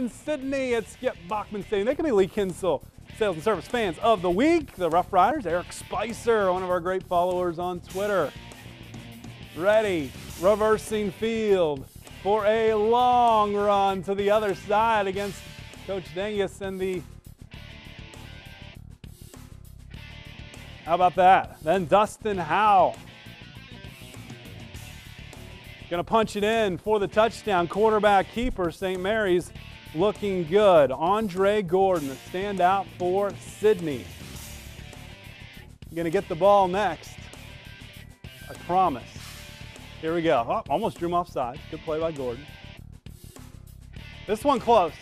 In Sidney at Skip Bachman Stadium. They can be Lee Kinsel Sales and Service Fans of the Week. The Rough Riders, Eric Spicer, one of our great followers on Twitter. Ready, reversing field for a long run to the other side against Coach Dengus and the. How about that? Then Dustin Howe. Gonna punch it in for the touchdown. Quarterback keeper, St. Mary's looking good. Andre Gordon, the standout for Sidney. Gonna get the ball next. I promise. Here we go. Oh, almost drew him offside. Good play by Gordon. This one close.